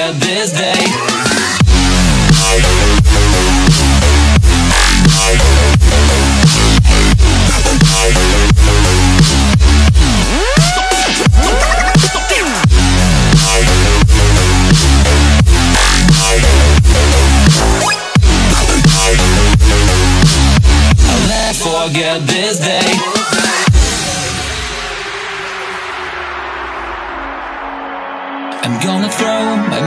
future this day forget this day. I'm gonna throw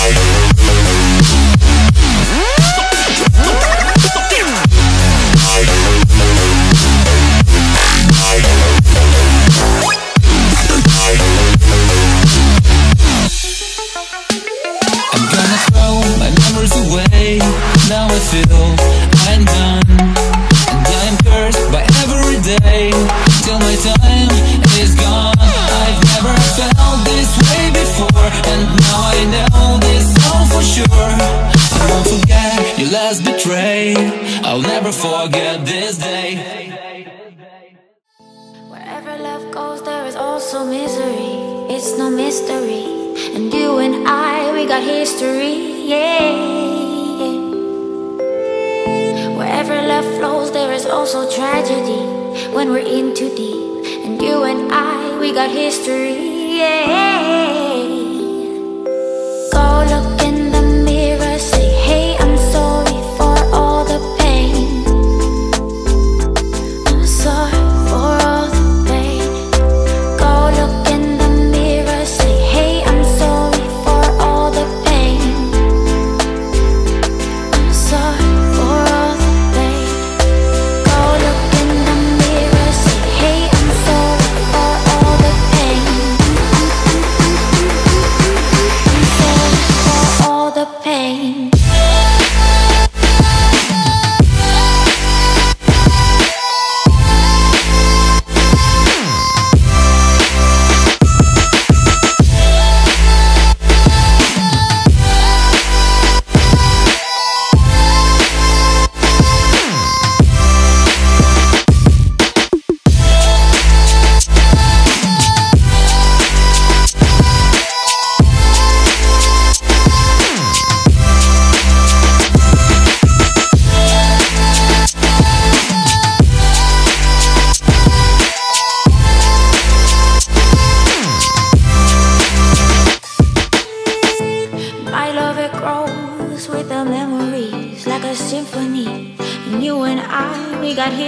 I'll I'll never forget this day Wherever love goes, there is also misery. It's no mystery. And you and I, we got history. Yeah. Wherever love flows, there is also tragedy. When we're in too deep. And you and I, we got history. Yeah. Go look